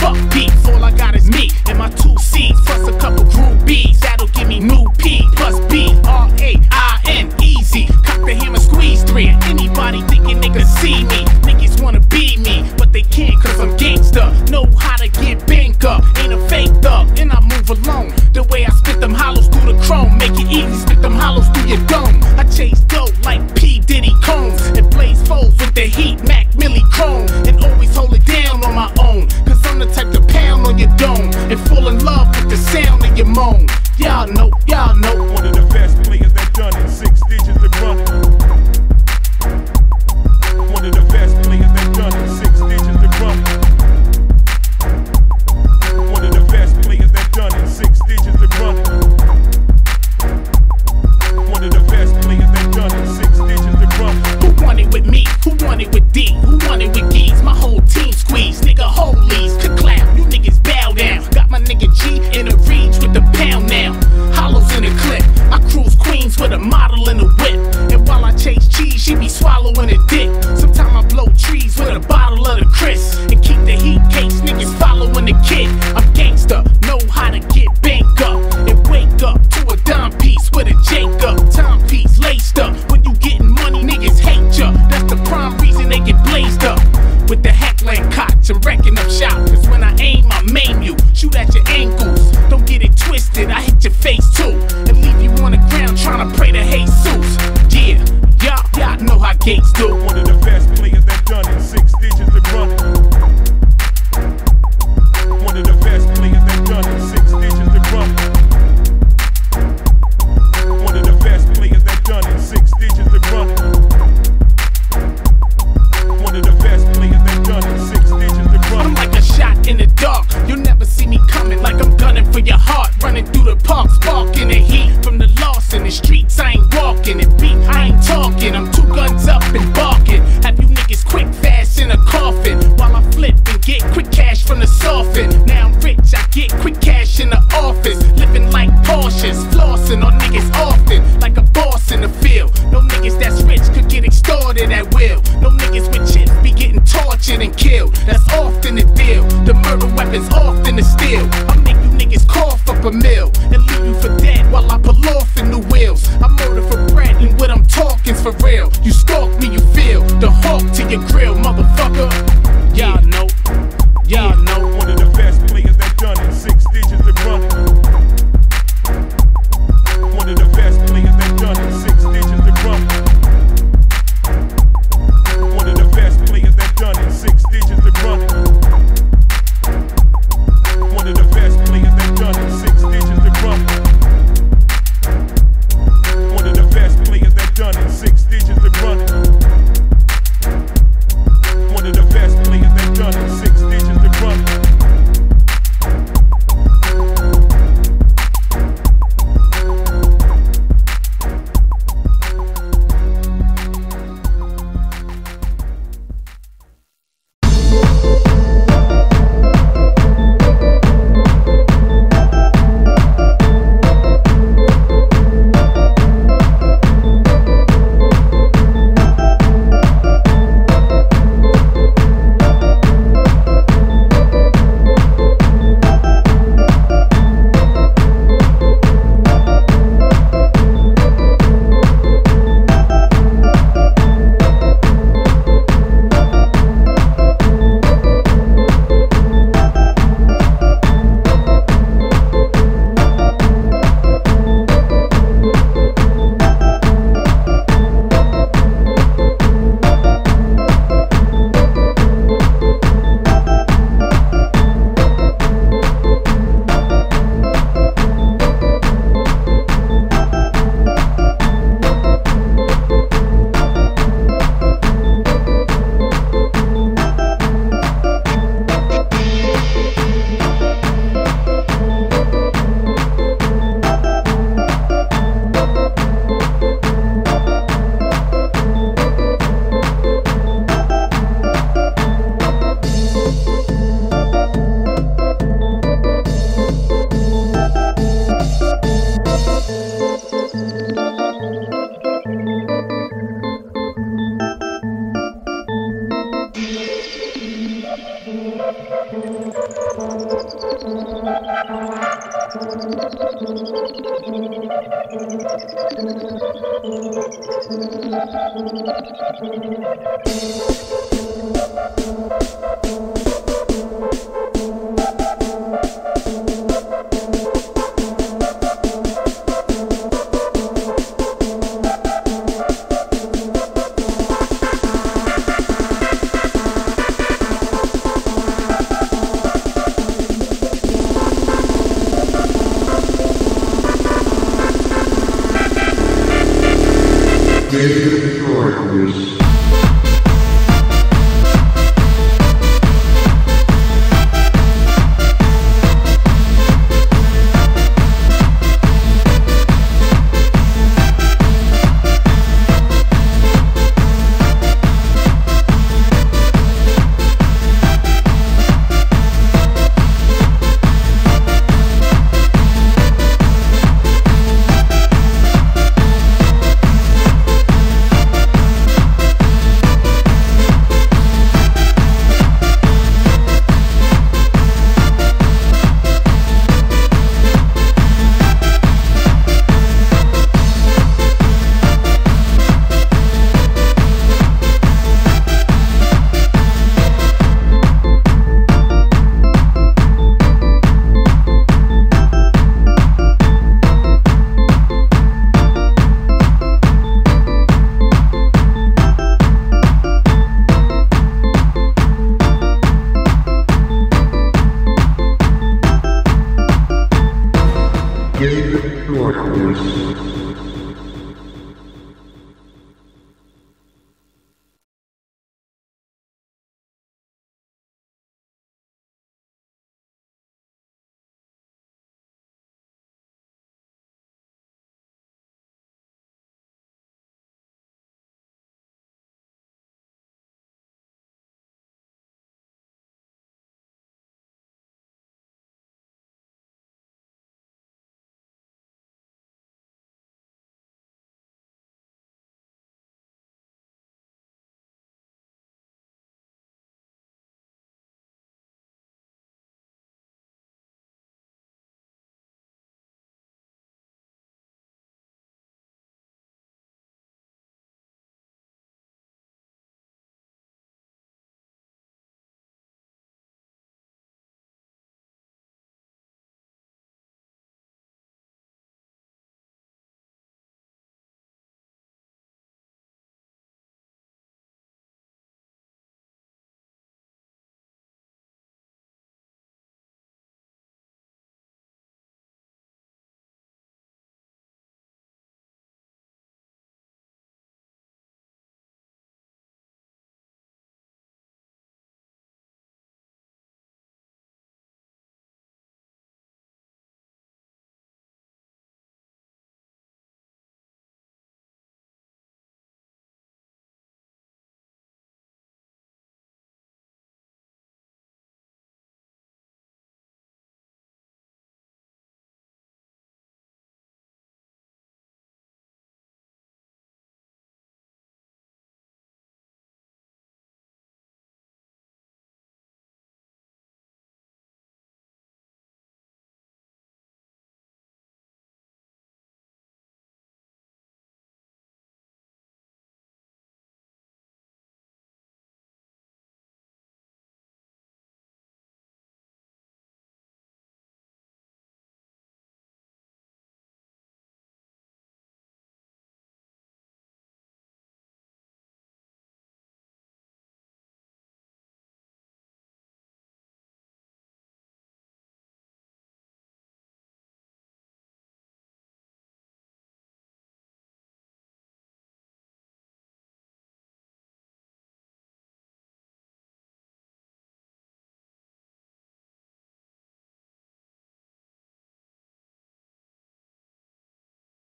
fuck beats. All I got is me and my two C's, plus a couple groupies. That'll give me new P plus B R A I N. Easy, cock the hammer, squeeze three. Anybody thinking they can see me? Niggas wanna be me, but they can't cause I'm gangster. Know how to get bank up, ain't a fake thug, and I move alone. The way I spit them hollows through the chrome, make it easy, spit them hollows through your dome. I chase dope like P. Diddy Combs and blaze foes with the heat, Mac Y'all know what it is. in the steel. I'm making niggas cough up a mill and leave you for dead while I pull off in the wheels. I'm for bread and what I'm talking's for real. You stalk me, you feel the hawk to your grill, motherfucker. Y'all know David